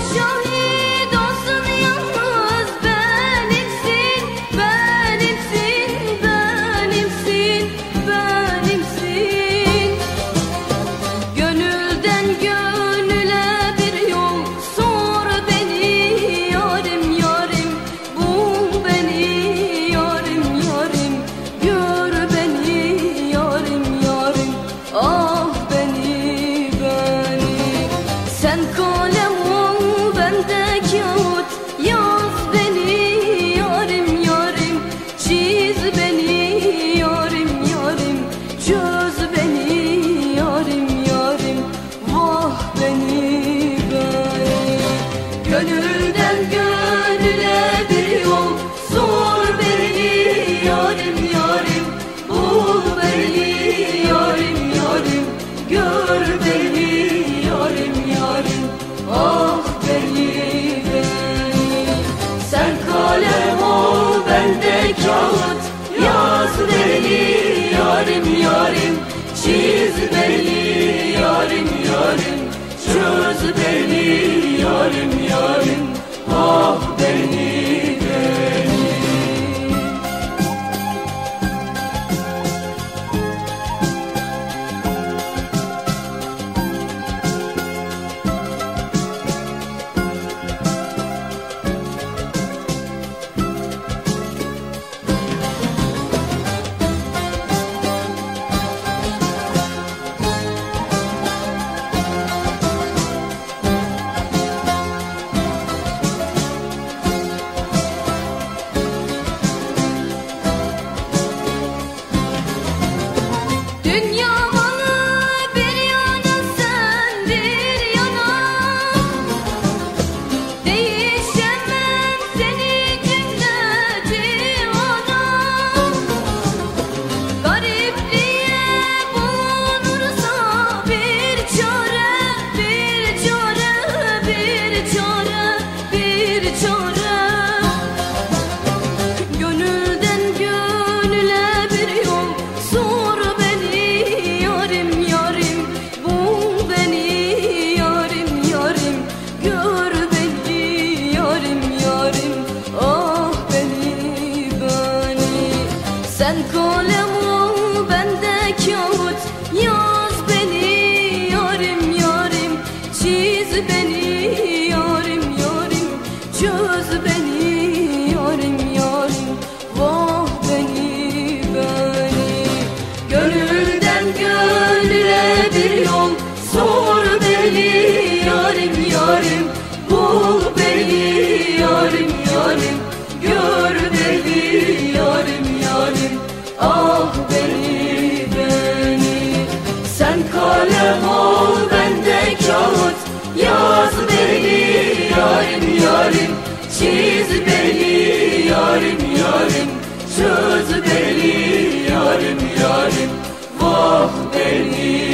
兄弟。ah ben yüreğim Sen kalem ol bende kağıt. Yaz beni yarim yarim. Çiz beni yarim yarim. Çöz beni yarim yarim. Ah beni. Dünya King.